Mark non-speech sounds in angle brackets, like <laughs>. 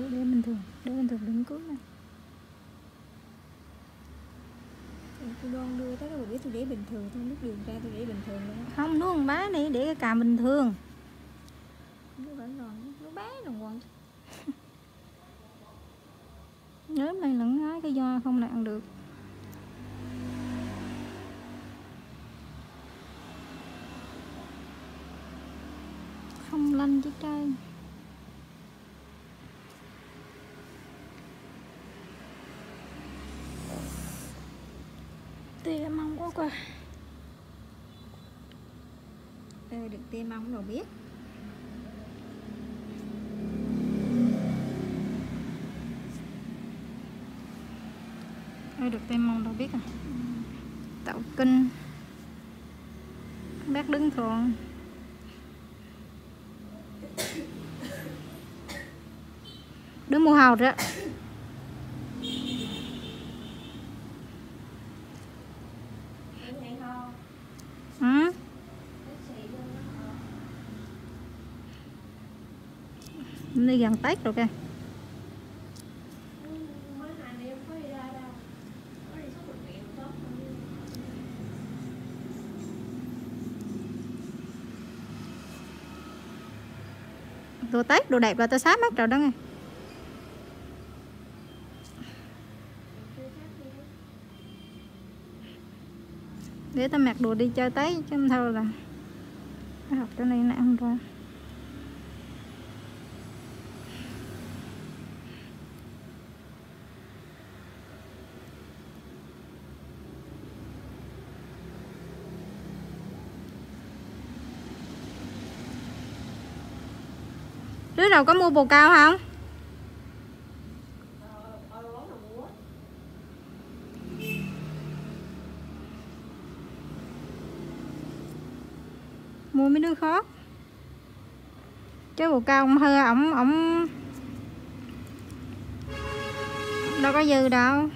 để, để bình thường để bình thường đừng cứu này tôi đoan đưa tới rồi biết tôi để bình thường thôi nước đường ra tôi để bình thường luôn không nuốt con bá này để cái cà bình thường. Nó vẫn còn nó bé còn còn <laughs> nhớ này lẫn hái cái do không là ăn được. Không lanh chiếc trai quá. Ừ, được tiêm mong đâu biết. Được tem mong đâu biết à. Tạo kinh. Bác đứng thường Đứng mua hào đó ừ đi gần Tết rồi kìa. Đồ Tết đồ đẹp là tao xá mắt rồi đó nghe. Để tao mặc đồ đi chơi Tết chứ không thôi là học chỗ này nè, không ra. Đứa đầu có mua bồ cao không? Mua mấy đứa khó chứ bồ cao ông hơi ổng ổng đâu có dư đâu.